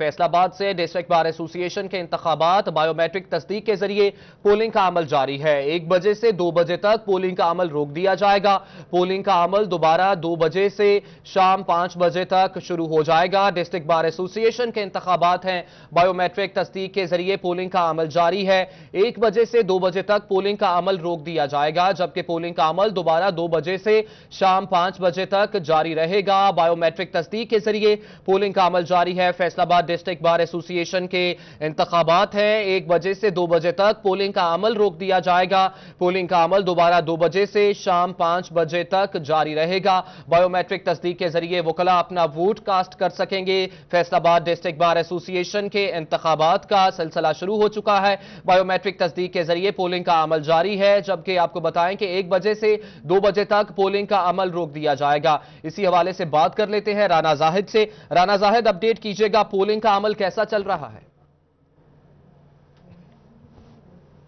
فیصل آباد سے district bar ایسوسی کے انتخابات بائیو میٹرک تصدیق کے ذریعے پولنگ کا عمل جاری ہے۔ ایک بجے سے دو بجے تک پولنگ کا عمل روک دیا جائے گا۔ پولنگ کا عمل دوبارہ دو بجے سے شام پانچ بجے تک شروع ہو جائے گا۔ ڈسٹرکٹ بار ایسوسی کے انتخابات ہیں۔ بائیو میٹرک تصدیق کے ذریعے پولنگ کا عمل جاری ہے۔ ایک بجے سے دو بجے تک پولنگ کا عمل روک دیا جائے گا، جبکہ پولنگ کا عمل دوبارہ دو بجے سے شام پانچ بجے تک جاری رہے گا۔ بائیو میٹرک تصدیق کے ذریعے پولنگ کا عمل جاری ہے۔ فیصلہ آباد ڈسٹرکٹ بار ایسوسی کے انتخابات ہیں۔ ایک بجے سے دو بجے تک پولنگ کا عمل روک دیا جائے گا۔ پولنگ کا عمل دوبارہ دو بجے سے شام پانچ بجے تک جاری رہے گا۔ بائیو میٹرک تصدیق کے ذریعے وکلا اپنا ووٹ کاسٹ کر سکیں گے۔ فیصلہ آباد ڈسٹرکٹ بار ایسوسی کے انتخابات کا سلسلہ شروع ہو چکا ہے۔ بائیو میٹرک تصدیق کے ذریعے پولنگ کا عمل جاری ہے۔ جبکہ آپ کو بتائیں کہ ایک بجے سے دو بجے تک پولنگ کا عمل روک دیا جائے گا۔ اسی حوالے سے بات کر لیتے ہیں رانا زاہد سے۔ رانا زاہد اپڈیٹ کیجیے گا پولنگ کا عمل کیسا چل رہا ہے؟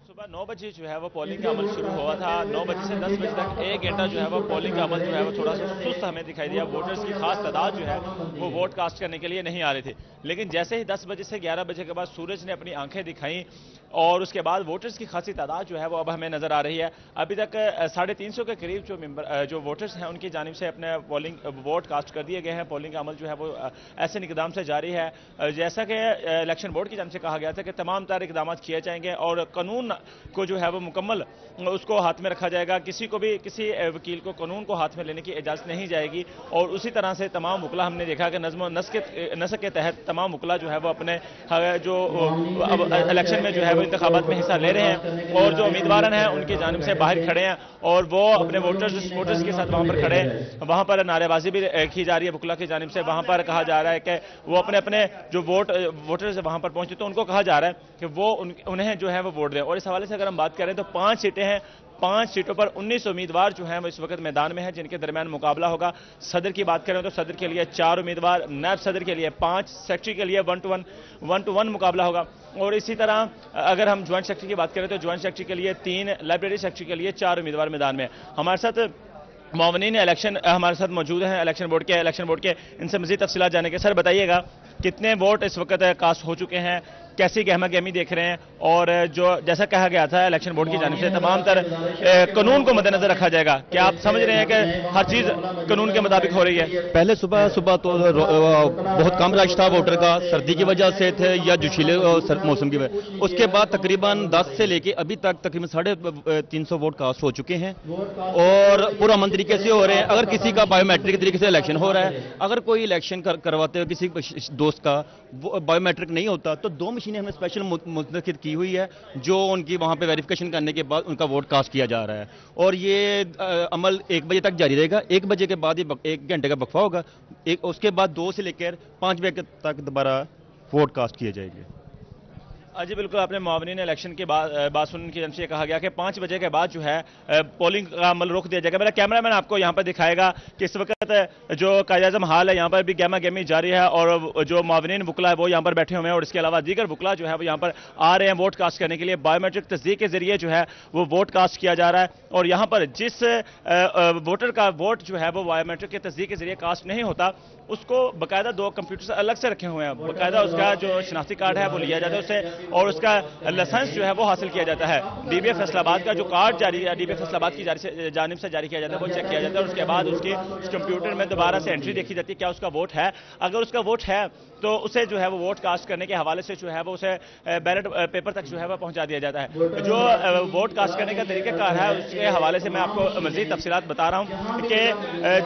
صبح نو بجے جو ہے وہ پولنگ کا عمل شروع ہوا تھا۔ نو بجے سے دس بجے تک ایک گھنٹہ جو ہے وہ پولنگ کا عمل جو ہے وہ تھوڑا سا سست ہمیں دکھائی دیا۔ ووٹرز کی خاص تعداد جو ہے وہ ووٹ کاسٹ کرنے کے لیے نہیں آ رہے تھے لیکن جیسے ہی دس بجے سے گیارہ بجے کے بعد سورج نے اپنی آنکھیں دکھائیں اور اس کے بعد ووٹرز کی خاصی تعداد جو ہے وہ اب ہمیں نظر آ رہی ہے۔ ابھی تک ساڑھے تین سو کے قریب جو ممبر جو ووٹرز ہیں، ان کی جانب سے اپنے پولنگ ووٹ کاسٹ کر دیے گئے ہیں۔ پولنگ کا عمل جو ہے وہ ایسے اقدام سے جاری ہے۔ جیسا کہ الیکشن بورڈ کی جانب سے کہا گیا تھا کہ تمام تر اقدامات کیے جائیں گے اور قانون کو جو ہے وہ مکمل، اس کو ہاتھ میں رکھا جائے گا۔ کسی کو بھی، کسی وکیل کو قانون کو ہاتھ میں لینے کی اجازت نہیں جائے گی۔ اور اسی طرح سے تمام وکلا ہم نے دیکھا کہ نظم و نسق کے تحت تمام وکلا جو ہے وہ اپنے جو الیکشن میں جو ہے وہ انتخابات میں حصہ لے رہے ہیں اور جو امیدوارن ہیں ان کی جانب سے باہر کھڑے ہیں اور وہ اپنے ووٹرز ووٹرز کے ساتھ وہاں پر کھڑے ہیں۔ وہاں پر نعرے بازی بھی کی جا رہی ہے بکلا کی جانب سے۔ وہاں پر کہا جا رہا ہے کہ وہ اپنے اپنے جو ووٹ، ووٹرز وہاں پر پہنچے تو ان کو کہا جا رہا ہے کہ وہ انہیں جو ہے وہ ووٹ دیں۔ اور اس حوالے سے اگر ہم بات کریں تو پانچ سیٹیں ہیں پانچ سیٹوں پر انیس امیدوار جو ہیں وہ اس وقت میدان میں ہیں، جن کے درمیان مقابلہ ہوگا۔ صدر کی بات کریں تو صدر کے لیے چار امیدوار، نیب صدر کے لیے پانچ، سیکٹری کے لیے one to one one to one مقابلہ ہوگا۔ اور اسی طرح اگر ہم جوائنٹ سیکٹری کی بات کریں تو جوائنٹ سیکٹری کے لیے تین لائبریری سیکٹری کے لیے چار امیدوار میدان میں۔ ہمارے ساتھ معاونین الیکشن، ہمارے ساتھ موجود ہیں الیکشن بورڈ کے، الیکشن بورڈ کے ان سے مزید تفصیلات جانے کے سر، بتائیے گا کتنے ووٹ اس وقت کاسٹ ہو چکے ہیں؟ کیسی گہمہ گہمی دیکھ رہے ہیں اور جو جیسا کہا گیا تھا الیکشن بورڈ کی جانب سے، تمام تر قانون کو مد نظر رکھا جائے گا۔ کیا آپ سمجھ رہے ہیں کہ ہر چیز قانون کے مطابق ہو رہی ہے؟ پہلے صبح صبح تو بہت کم رش تھا ووٹر کا۔ سردی کی وجہ سے تھے یا جوشیلے موسم کی وجہ۔ اس کے بعد تقریباً دس سے لے کے ابھی تک تقریباً ساڑھے تین سو ووٹ کاسٹ ہو چکے ہیں۔ اور پورا من طریقے سے ہو رہے ہیں؟ اگر کسی کا بایو میٹرک طریقے سے الیکشن ہو رہا ہے، اگر کوئی الیکشن کرواتے ہو کسی دوست کا بایو میٹرک نہیں ہوتا، تو دو مشینیں ہمیں اسپیشل منتخب کی ہوئی ہے، جو ان کی وہاں پہ ویریفیکیشن کرنے کے بعد ان کا ووٹ کاسٹ کیا جا رہا ہے۔ اور یہ عمل ایک بجے تک جاری رہے گا۔ ایک بجے کے بعد یہ ایک گھنٹے کا بقفہ ہوگا۔ اس کے بعد دو سے لے کر پانچ بجے تک دوبارہ ووٹ کاسٹ کیے جائے گے۔ جی بالکل، آپ نے معاونین الیکشن کے بات سننے کی جنسی کہا گیا کہ پانچ بجے کے بعد جو ہے پولنگ کا عمل روک دیا جائے گا۔ میرا کیمرہ مین آپ کو یہاں پر دکھائے گا کہ اس وقت جو قائد اعظم حال ہے، یہاں پر بھی گیما گیمی جاری ہے اور جو معاونین وکلا ہے وہ یہاں پر بیٹھے ہوئے ہیں اور اس کے علاوہ دیگر وکلا جو ہے وہ یہاں پر آ رہے ہیں ووٹ کاسٹ کرنے کے لیے۔ بایو میٹرک تصدیق کے ذریعے جو ہے، وہ ووٹ کاسٹ کیا جا رہا ہے۔ اور یہاں پر جس ووٹر کا ووٹ جو ہے، وہ بایو میٹرک کے تصدیق کے ذریعے کاسٹ نہیں ہوتا، اس کو باقاعدہ دو کمپیوٹر سے الگ سے رکھے ہوئے ہیں۔ باقاعدہ اس کا جو شناختی کارڈ ہے، وہ لیا جاتا ہے اسے، اور اس کا لائسنس جو ہے، وہ حاصل کیا جاتا ہے۔ ڈی بی ایف فیصل آباد کا جو کارڈ جاری ڈی بی ایف فیصل آباد کی جانب سے جاری کیا جاتا ہے، وہ چیک کیا جاتا ہے اور اس کے بعد اس کی، اس کمپیوٹر میں دوبارہ سے انٹری دیکھی جاتی ہے، کیا اس کا ووٹ ہے؟ اگر اس کا ووٹ ہے تو اسے جو ہے وہ ووٹ کاسٹ کرنے کے حوالے سے جو ہے وہ اسے بیلٹ پیپر تک جو ہے وہ پہنچا دیا جاتا ہے۔ جو ووٹ کاسٹ کرنے کا طریقہ کار ہے، اس کے حوالے سے میں آپ کو مزید تفصیلات بتا رہا ہوں کہ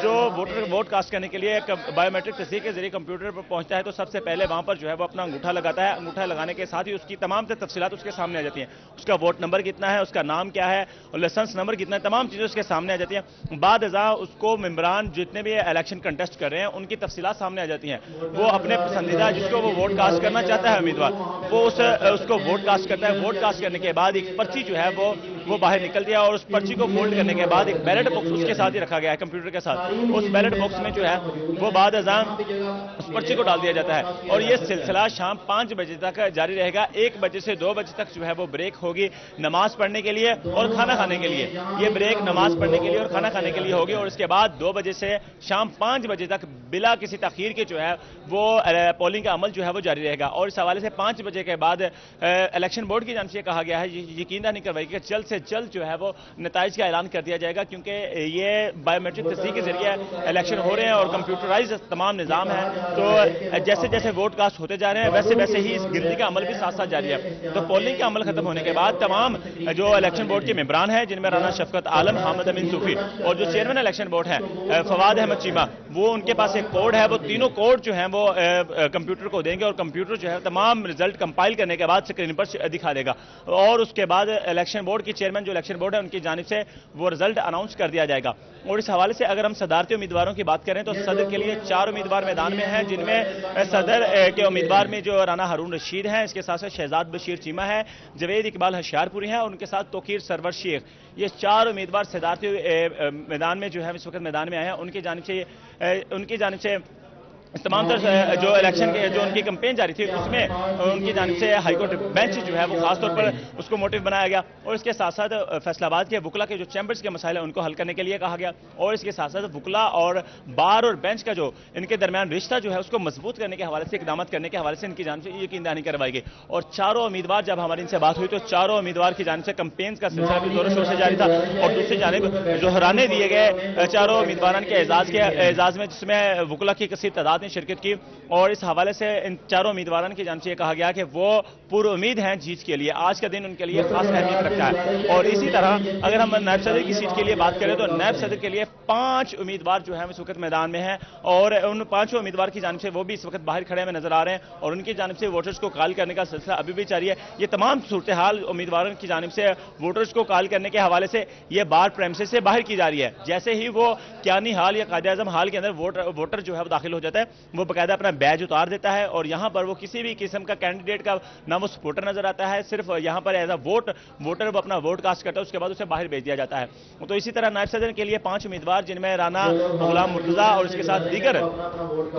جو ووٹر، ووٹ کاسٹ کرنے کے لیے بایو میٹرک تصدیق کے ذریعے کمپیوٹر پر پہنچتا ہے، تو سب سے پہلے وہاں پر جو ہے وہ اپنا انگوٹھا لگاتا ہے۔ انگوٹھا لگانے کے ساتھ ہی اس کی تمام سے تفصیلات اس کے سامنے آ جاتی ہیں۔ اس کا ووٹ نمبر کتنا ہے، اس کا نام کیا ہے اور لائسنس نمبر کتنا ہے، تمام چیزیں اس کے سامنے آ جاتی ہیں۔ بعد ازاں اس کو ممبران جتنے بھی الیکشن کنٹیسٹ کر رہے ہیں، ان کی تفصیلات سامنے آ جاتی ہیں۔ وہ اپنے پسند پسندیدہ جس کو وہ ووٹ کاسٹ کرنا چاہتا ہے امیدوار، وہ اس کو ووٹ کاسٹ کرتا ہے۔ ووٹ کاسٹ کرنے کے بعد ایک پرچی جو ہے وہ وہ باہر نکل دیا اور اس پرچی کو فولڈ کرنے کے بعد ایک بیلٹ باکس اس کے ساتھ ہی رکھا گیا ہے، کمپیوٹر کے ساتھ۔ اس بیلٹ باکس میں جو ہے، وہ بعد ازام اس پرچی کو ڈال دیا جاتا ہے۔ اور یہ سلسلہ شام پانچ بجے تک جاری رہے گا۔ ایک بجے سے دو بجے تک جو ہے وہ بریک ہوگی نماز پڑھنے کے لیے اور کھانا کھانے کے لیے۔ یہ بریک نماز پڑھنے کے لیے اور کھانا کھانے کے لیے ہوگی اور اس کے بعد دو بجے سے شام پانچ بجے تک بلا کسی تاخیر کے جو ہے وہ پولنگ کا عمل جو ہے وہ جاری رہے گا۔ اور اس حوالے سے پانچ بجے کے بعد الیکشن بورڈ کی جانب سے کہا گیا ہے یقین نہیں کروائی کہ جلد سے جلد جو ہے وہ نتائج کا اعلان کر دیا جائے گا، کیونکہ یہ بایو میٹرک تصدیق کے ذریعے الیکشن ہو رہے ہیں اور کمپیوٹرائز تمام نظام ہے تو جیسے جیسے ووٹ کاسٹ ہوتے جا رہے ہیں، ویسے ویسے ہی اس گنتی کا عمل بھی ساتھ ساتھ جاری ہے۔ تو پولنگ کا عمل ختم ہونے کے بعد تمام جو الیکشن بورڈ کے ممبران ہیں، جن میں رانا شفقت عالم، حامد امین صوفی اور جو چیئرمین الیکشن بورڈ ہے فواد احمد چیمہ وہ ان کے پاس ایک کوڈ ہے، وہ تینوں کوڈ جو ہیں وہ کمپیوٹر کو دیں گے اور کمپیوٹر جو ہے تمام ریزلٹ کمپائل کرنے کے بعد سکرین پر دکھا دے گا۔ اور اس کے بعد الیکشن بورڈ کی چیئرمین جو الیکشن بورڈ ہے، ان کی جانب سے وہ ریزلٹ اناؤنس کر دیا جائے گا۔ اور اس حوالے سے اگر ہم صدارتی امیدواروں کی بات کریں تو صدر کے لیے چار امیدوار میدان میں ہیں، جن میں صدر کے امیدوار میں جو رانا ہارون رشید ہیں، اس کے ساتھ ساتھ شہزاد بشیر چیمہ ہے جوید اقبال ہشیار پوری ہیں، اور ان کے ساتھ توقیر سرور شیخ۔ یہ چار امیدوار صدارتی میدان میں جو ہے اس وقت میدان میں آئے ہیں۔ ان کی جانب سے ان کی جانب سے تمام تر جو الیکشن کے، جو ان کی کمپین جاری تھی، اس میں ان کی جانب سے ہائی کورٹ بینچ جو ہے، وہ خاص طور پر اس کو موٹیو بنایا گیا اور اس کے ساتھ ساتھ فیصلہ آباد کے وکلا کے جو چیمبرز کے مسائل ہیں، ان کو حل کرنے کے لیے کہا گیا اور اس کے ساتھ ساتھ وکلا اور بار اور بینچ کا جو ان کے درمیان رشتہ جو ہے، اس کو مضبوط کرنے کے حوالے سے، اقدامات کرنے کے حوالے سے ان کی جانب سے یقین دہانی کروائی گئی اور چاروں امیدوار جب ہماری ان سے بات ہوئی تو چاروں امیدوار کی جانب سے کمپینز کا سلسلہ بھی زور شور سے جاری تھا اور دوسری جانب جو ہرانے دیے گئے چاروں امیدواران کے اعزاز کے، اعزاز میں، جس میں وکلا کی کثیر تعداد نے شرکت کی اور اس حوالے سے ان چاروں امیدواروں کی جانب سے یہ کہا گیا کہ وہ پر امید ہیں جیت کے لیے۔ آج کا دن ان کے لیے خاص اہمیت رکھتا ہے۔ اور اسی طرح اگر ہم نیب صدر کی سیٹ کے لیے بات کریں تو نیب صدر کے لیے پانچ امیدوار جو ہیں اس وقت میدان میں ہیں اور ان پانچوں امیدوار کی جانب سے وہ بھی اس وقت باہر کھڑے میں نظر آ رہے ہیں اور ان کی جانب سے ووٹرز کو کال کرنے کا سلسلہ ابھی بھی جاری ہے۔ یہ تمام صورتحال امیدواروں کی جانب سے ووٹرز کو کال کرنے کے حوالے سے یہ بار پریمسز سے باہر کی جا رہی ہے۔ جیسے ہی وہ کیانی حال یا قائد اعظم حال کے اندر ووٹر جو ہے وہ داخل ہو جاتا ہے وہ باقاعدہ اپنا بیج اتار دیتا ہے اور یہاں پر وہ کسی بھی قسم کا کینڈیڈیٹ کا نہ وہ سپورٹر نظر آتا ہے، صرف یہاں پر ایز اے ووٹ ووٹر وہ اپنا ووٹ کاسٹ کرتا ہے، اس کے بعد اسے باہر بھیج دیا جاتا ہے۔ تو اسی طرح نائب صدر کے لیے پانچ امیدوار، جن میں رانا غلام مرتضی اور اس کے ساتھ دیگر،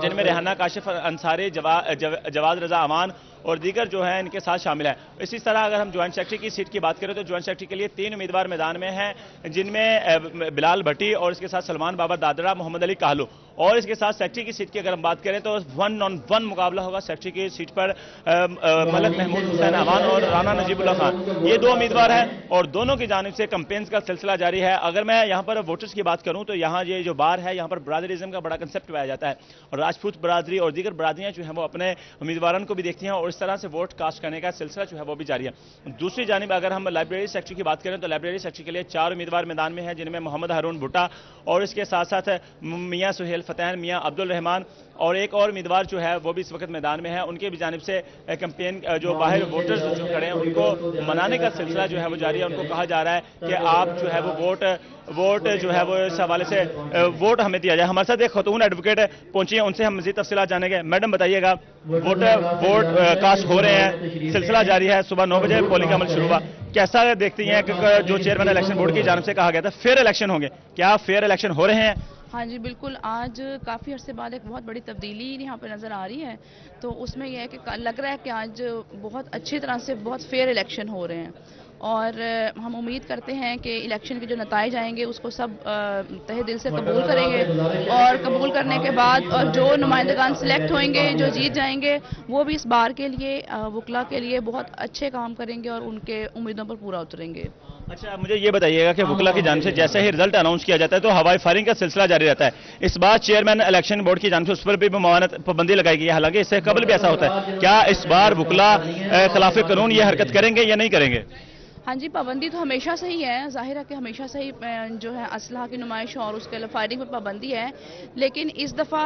جن میں ریحانہ کاشف انصاری جواز رضا امان اور دیگر جو ہیں ان کے ساتھ شامل ہیں۔ اسی طرح اگر ہم جوائنٹ سیکٹری کی سیٹ کی بات کریں تو جوائنٹ سیکٹری کے لیے تین امیدوار میدان میں ہیں، جن میں بلال بھٹی اور اس کے ساتھ سلمان بابا دادرا، محمد علی کہلو۔ اور اس کے ساتھ سیکٹری کی سیٹ کی اگر ہم بات کریں تو ون آن ون مقابلہ ہوگا سیکٹری کی سیٹ پر ملک محمود حسین احمان اور رانا نجیب اللہ خان۔ یہ دو امیدوار ہیں اور دونوں کی جانب سے کمپینز کا سلسلہ جاری ہے۔ اگر میں یہاں پر ووٹرز کی بات کروں تو یہاں یہ جو بار ہے، یہاں پر برادریزم کا بڑا کنسپٹ پایا جاتا ہے۔ اور راجپوت برادری اور دیگر برادریاں جو ہیں وہ اپنے امیدواروں کو بھی دیکھتی ہیں اور اس طرح سے ووٹ کاسٹ کرنے کا سلسلہ جو ہے وہ بھی جاری ہے۔ دوسری جانب اگر ہم لائبریری سیکٹری کی بات کریں تو لائبریری سیکٹری کے لیے چار امیدوار میدان میں ہیں، جن میں محمد ہارون بھٹا اور اس کے ساتھ ساتھ میاں سہیل فتح، میاں عبد الرحمان اور ایک اور امیدوار جو ہے وہ بھی اس وقت میدان میں ہے ان کے بھی جانب سے کمپین، جو باہر ووٹرز جو کھڑے ہیں، ان کو منانے کا سلسلہ جو ہے وہ جاری ہے۔ ان کو کہا جا رہا ہے کہ آپ جو ہے وہ ووٹ ووٹ جو ہے وہ اس حوالے سے، ووٹ ہمیں دیا جائے۔ ہمارے ساتھ ایک خاتون ایڈوکیٹ پہنچی ہیں، ان سے ہم مزید تفصیلات جانیں گے۔ میڈم، بتائیے گا، ووٹ ووٹ انعقاس ہو رہے ہیں. سلسلہ جاری ہے. صبح نو بجے پولنگ کا عمل شروع ہوا. کیسا دیکھتی ہیں کہ جو چیئرمین الیکشن بورڈ کی جانب سے کہا گیا تھا فیئر الیکشن ہوں گے. کیا فیئر الیکشن ہو رہے ہیں؟ ہاں جی بالکل. آج کافی عرصے بعد ایک بہت بڑی تبدیلی یہاں پہ نظر آ رہی ہے. تو اس میں یہ ہے کہ لگ رہا ہے کہ آج بہت اچھی طرح سے بہت فیئر الیکشن ہو رہے ہیں. اور ہم امید کرتے ہیں کہ الیکشن کے جو نتائج آئیں گے، اس کو سب تہ دل سے قبول کریں گے اور قبول کرنے کے بعد، اور جو نمائندگان سلیکٹ ہوئیں گے، جو جیت جائیں گے، وہ بھی اس بار کے لیے وکلا کے لیے بہت اچھے کام کریں گے اور ان کے امیدوں پر پورا اتریں گے۔ اچھا مجھے یہ بتائیے گا کہ وکلا کی جانب سے جیسے ہی رزلٹ اناؤنس کیا جاتا ہے، تو ہوائی فائرنگ کا سلسلہ جاری رہتا ہے۔ اس بار چیئرمین الیکشن بورڈ کی جانب سے اس پر بھی ممانت پابندی لگائی گئی ہے۔ حالانکہ اس سے قبل بھی ایسا ہوتا ہے۔ کیا اس بار وکلا خلاف قانون یہ حرکت کریں گے یا نہیں کریں گے؟ ہاں جی پابندی تو ہمیشہ سے ہی ہے۔ ظاہر ہے کہ ہمیشہ سے ہی جو ہے اسلحہ کی نمائش اور اس کے فائرنگ پر پابندی ہے۔ لیکن اس دفعہ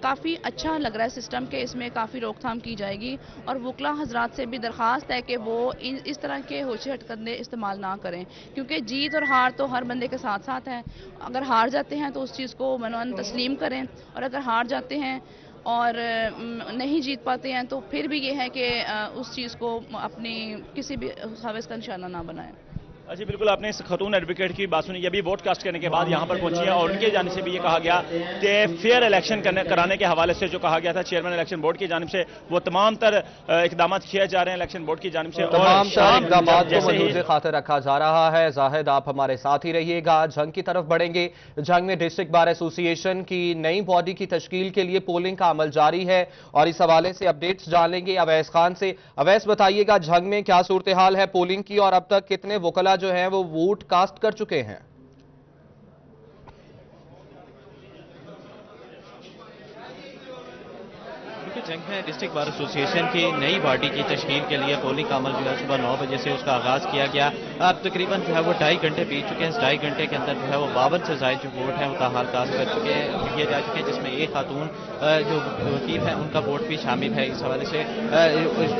کافی اچھا لگ رہا ہے سسٹم کہ اس میں کافی روک تھام کی جائے گی اور وکلا حضرات سے بھی درخواست ہے کہ وہ اس طرح کے ہوشے ہٹکندے استعمال نہ کریں۔ کیونکہ جیت اور ہار تو ہر بندے کے ساتھ ساتھ ہے اگر ہار جاتے ہیں تو اس چیز کو منوان تسلیم کریں۔ اور اگر ہار جاتے ہیں اور نہیں جیت پاتے ہیں تو پھر بھی یہ ہے کہ اس چیز کو اپنی کسی بھی حوث کا نشانہ نہ بنائیں۔ جی بالکل آپ نے اس خاتون ایڈوکیٹ کی بات سنی یہ بھی ووٹ کاسٹ کرنے کے بعد یہاں پر پہنچی ہیں اور ان کے جانب سے بھی یہ کہا گیا کہ فیئر الیکشن کرانے کے حوالے سے جو کہا گیا تھا چیئرمین الیکشن بورڈ کی جانب سے وہ تمام تر اقدامات کیا جا رہے ہیں الیکشن بورڈ کی جانب سے تمام تر اقدامات کو مجوز خاطر رکھا جا رہا ہے۔ زاہد آپ ہمارے ساتھ ہی رہیے گا۔ جنگ کی طرف بڑھیں گے۔ جنگ میں ڈسٹرکٹ بار ایسوسی ایشن کی نئی باڈی کی تشکیل کے لیے پولنگ کا عمل جاری ہے اور اس حوالے سے اپڈیٹس جان لیں گے اویس خان سے۔ اویس بتائیے گا جنگ میں کیا صورتحال ہے پولنگ کی اور اب تک کتنے وکلا جو ہے وہ ووٹ کاسٹ کر چکے ہیں۔ چنگ ہے۔ ڈسٹرکٹ بار ایسوسیشن کی نئی باڈی کی تشکیل کے لیے پولنگ کا عمل جو ہے صبح نو بجے سے اس کا آغاز کیا گیا۔ اب تقریباً جو ہے وہ ڈھائی گھنٹے بیت چکے ہیں۔ اس ڈھائی گھنٹے کے اندر جو ہے وہ باون سے زائد جو ووٹ ہیں وہ تاحال کاس کر چکے ہیں، کیے جا چکے ہیں، جس میں ایک خاتون جو وکیل ہیں، ان کا ووٹ بھی شامل ہے۔ اس حوالے سے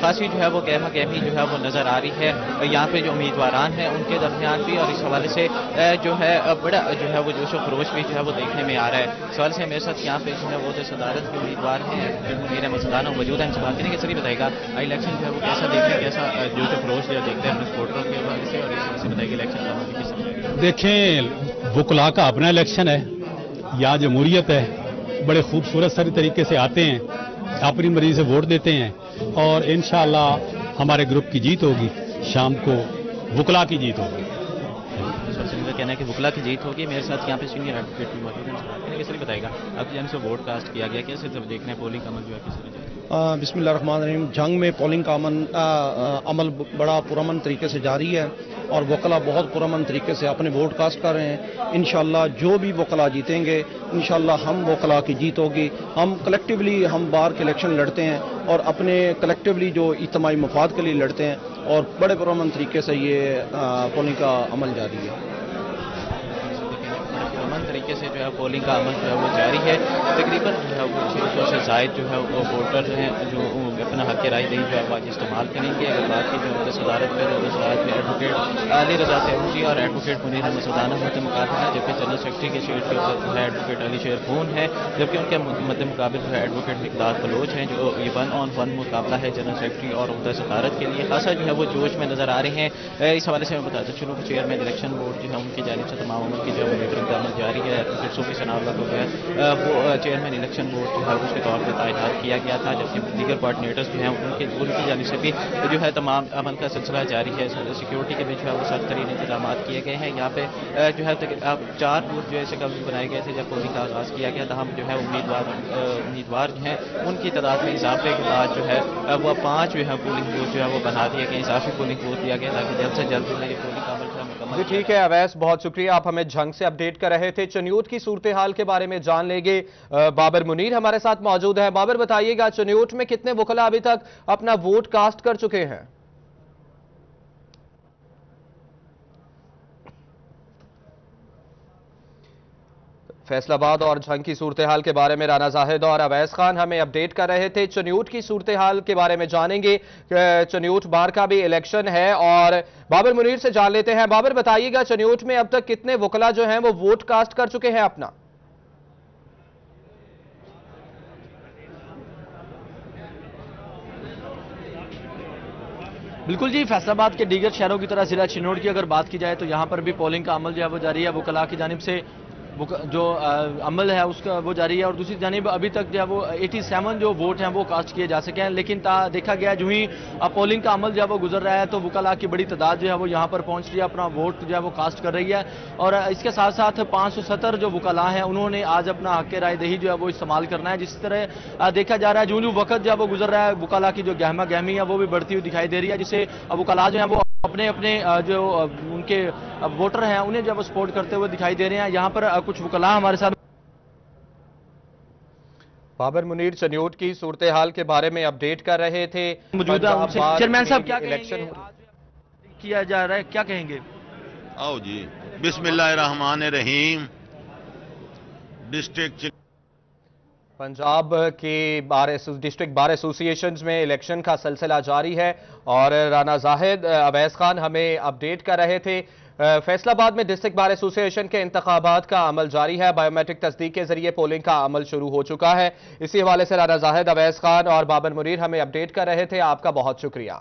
خاصی جو ہے وہ گہما گہمی جو ہے وہ نظر آ رہی ہے۔ یہاں پہ جو امیدواران ہیں، ان کے درمیان بھی، اور اس حوالے سے جو ہے بڑا جو ہے وہ جوش و خروش بھی جو ہے وہ دیکھنے میں آ رہا ہے۔ اس حوالے سے میرے ساتھ یہاں پہ جو ہے وہ جو صدارت کے امیدوار ہیں میرے سلطانہ موجود ہے ان سے بات کریں گے سر یہ بتائے گا۔ آئی الیکشن جو ہے وہ کیسا دیکھتے ہیں، کیسا جو جو فروش جو دیکھتے ہیں، ہم اپنے سپورٹروں کے حوالے سے اور اس طرح سے بتائیے گا الیکشن کا ہوتی کس دیکھیں وکلا کا اپنا الیکشن ہے۔ یا جمہوریت ہے، بڑے خوبصورت سر طریقے سے آتے ہیں، اپنی مریض سے ووٹ دیتے ہیں۔ اور انشاءاللہ ہمارے گروپ کی جیت ہوگی، شام کو وکلا کی جیت ہوگی۔ کہنا ہے کہ وکلا کی جیت ہوگی، میرے ساتھ یہاں پہ سینئر ایڈوکیٹ بھی موجود ہیں کیسے طرح بتائے گا۔ اب جن سے ووٹ کاسٹ کیا گیا، کیسے جب دیکھ پولنگ کا عمل جو ہے، کس طرح بسم اللہ الرحمن الرحیم۔ جنگ میں پولنگ کا عمل عمل بڑا پرامن طریقے سے جاری ہے اور وکلا بہت پرامن طریقے سے اپنے ووٹ کاسٹ کر رہے ہیں۔ انشاءاللہ جو بھی وکلا جیتیں گے، انشاءاللہ ہم وکلا کی جیت ہوگی۔ ہم کلیکٹیولی ہم بار کے الیکشن لڑتے ہیں اور اپنے کلیکٹیولی جو اجتماعی مفاد کے لیے لڑتے ہیں اور بڑے پرامن طریقے سے یہ پولنگ کا عمل جاری ہے۔ آسان طریقے سے جو ہے پولنگ کا عمل جو ہے وہ جاری ہے۔ تقریباً جو ہے وہ چھ سو سے زائد جو ہے وہ ووٹر ہیں جو اپنا حق رائے دہی جو آپ آج استعمال کریں گے، اگر بات کی جو صدارت میں تو صدارت میں ایڈوکیٹ علی رضا تیموری اور ایڈوکیٹ منیر احمد سدانہ مد مقابل ہیں جبکہ جنرل سیکرٹری کے شیئر کے اوپر جو ہے ایڈوکیٹ علی شیر خون ہے، جبکہ ان کے مد مقابل جو ہے ایڈوکیٹ مقدار بلوچ ہیں، جو یہ ون آن ون مقابلہ ہے جنرل سیکرٹری اور عہدہ صدارت کے لیے۔ خاصا جو ہے وہ جوش میں نظر آ رہے ہیں۔ اس حوالے سے میں بتاتا چلوں کہ چیئرمین الیکشن بورڈ جو ہے، ان کی جانب سے تمام عمر کی جو مانیٹرنگ عمل جاری ہے۔ ایڈوکیٹ سو ثناء اللہ کو جو ہے وہ چیئرمین الیکشن بورڈ جو ہے، اس کے طور پہ تعینات کیا گیا تھا، جبکہ دیگر پارٹی کمیٹرز بھی ہیں ان کی ان کی جانب سے بھی جو ہے تمام عمل کا سلسلہ جاری ہے۔ سیکیورٹی کے بھی جو ہے وہ سخت ترین انتظامات کیے گئے ہیں۔ یہاں پہ جو ہے چار بوتھ جو ہے اسے قبل بنائے گئے تھے جب پولنگ کا آغاز کیا گیا۔ تاہم جو ہے امیدوار امیدوار جو ہیں، ان کی تعداد میں اضافے کے بعد جو ہے وہ پانچ جو ہے پولنگ بوتھ جو ہے وہ بنا دیے گئے، اضافی پولنگ بوتھ دیا گیا تاکہ جلد سے جلد جو ہے پولنگ کا جی ٹھیک ہے اویس بہت شکریہ۔ آپ ہمیں جھنگ سے اپڈیٹ کر رہے تھے۔ چنیوٹ کی صورتحال کے بارے میں جان لیں گے بابر منیر ہمارے ساتھ موجود ہے بابر، بتائیے گا چنیوٹ میں کتنے وکلا ابھی تک اپنا ووٹ کاسٹ کر چکے ہیں؟ فیصل آباد اور جھنگ کی صورتحال کے بارے میں رانا زاہد اور عویس خان ہمیں اپڈیٹ کر رہے تھے۔ چنیوٹ کی صورتحال کے بارے میں جانیں گے۔ چنیوٹ بار کا بھی الیکشن ہے اور بابر منیر سے جان لیتے ہیں۔ بابر، بتائیے گا چنیوٹ میں اب تک کتنے وکلا جو ہیں وہ ووٹ کاسٹ کر چکے ہیں اپنا؟ بالکل جی فیصل آباد کے دیگر شہروں کی طرح ضلع چنیوٹ کی اگر بات کی جائے تو یہاں پر بھی پولنگ کا عمل جو ہے وہ جاری ہے۔ وکلا کی جانب سے جو عمل ہے، اس کا وہ جاری ہے اور دوسری جانب ابھی تک جو ہے وہ ایٹی سیون جو ووٹ ہیں وہ کاسٹ کیے جا سکے ہیں، لیکن دیکھا گیا جو ہی پولنگ کا عمل جو وہ گزر رہا ہے تو وکلا کی بڑی تعداد جو ہے وہ یہاں پر پہنچ رہی ہے، اپنا ووٹ جو ہے وہ کاسٹ کر رہی ہے اور اس کے ساتھ ساتھ پانچ سو ستر جو وکلا ہیں، انہوں نے آج اپنا حق رائے دہی جو ہے وہ استعمال کرنا ہے، جس طرح دیکھا جا رہا ہے جو وقت جو ہے وہ گزر رہا ہے وکلا کی جو گہما گہمی ہے وہ بھی بڑھتی ہوئی دکھائی دے رہی ہے، جسے وکلا جو ہیں وہ اپنے اپنے جو ان کے ووٹر ہیں انہیں جب سپورٹ کرتے ہوئے دکھائی دے رہے ہیں۔ یہاں پر کچھ وکلا ہمارے ساتھ بابر منیر چنیوٹ کی صورتحال کے بارے میں اپڈیٹ کر رہے تھے۔ موجودہ چیئرمین صاحب کیا الیکشن کیا جا رہا ہے؟ کیا کہیں گے؟ آو جی بسم اللہ الرحمن الرحیم۔ ڈسٹرکٹ پنجاب کی بار ڈسٹرکٹ بار ایسوسییشنز میں الیکشن کا سلسلہ جاری ہے اور رانا زاہد عویس خان ہمیں اپڈیٹ کر رہے تھے۔ فیصل آباد میں ڈسٹرکٹ بار ایسوسییشن کے انتخابات کا عمل جاری ہے۔ بائیومیٹرک تصدیق کے ذریعے پولنگ کا عمل شروع ہو چکا ہے۔ اسی حوالے سے رانا زاہد عویس خان اور بابر مریر ہمیں اپڈیٹ کر رہے تھے۔ آپ کا بہت شکریہ۔